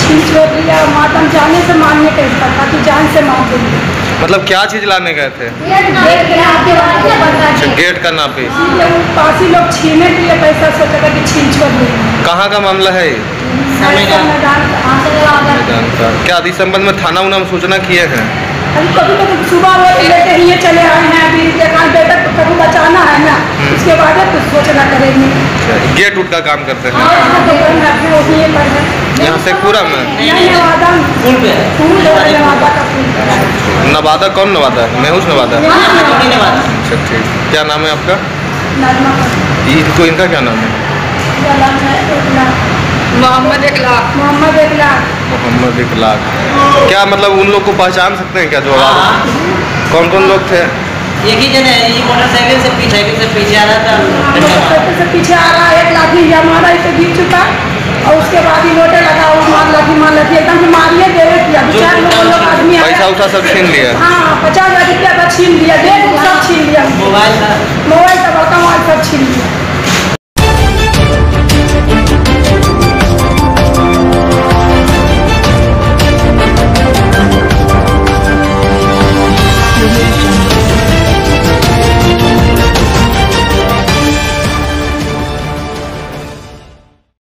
छीन छोड़ लिया मातम जाने से मारने का इसका था कि जान से मार देंगे मतलब क्या चीज़ लाने गए थे? अच्छा गेट का नापी वो पासी लोग छीने के लिए पैसा सोचा था कि छीन छोड़ लेंगे कहाँ का मामला है ये? का। क्या इस संबंध में थाना उना में सूचना किए हैं? अभी कभी कभी सुबह लेके ही चले आए हैं अभी देखा बेटा को कभी बचाना है ना। उसके बाद ही कुछ सोचना करेंगे। गेट उट का काम करते हैं। हाँ हाँ है है। यहाँ से पूरा में नवादा पुल पे है। फूल है नवादा का फूल है। नवादा कौन नवादा है? महूस नवादा। हाँ, हाँ। अच्छा ठीक। क्या नाम है आपका? इनको इनका क्या नाम है? गलम एक लाख मोहम्मद एक लाख मोहम्मद एक लाख इकलाक क्या मतलब उन लोग को पहचान सकते हैं क्या जो आवाज़ हाँ। कौन कौन लोग थे? एक ही जन है ये मोटरसाइकिल से पीछे से पीछे आ रहा था। पीछे आ रहा है एक लाठी या मारा इसे गिर चुका। और उसके बाद ही लोटे लगा वो मार लाठी मार लाठी एकदम से मारिए दे रहे किया। चार लोग लोग आदमी आए। पैसा उसा सब छीन लिया। हाँ पचास हज़ार रुपया का छीन लिया डेढ़ सब छीन लिया। मोबाइल मोबाइल का बड़का मोबाइल सब छीन लिया।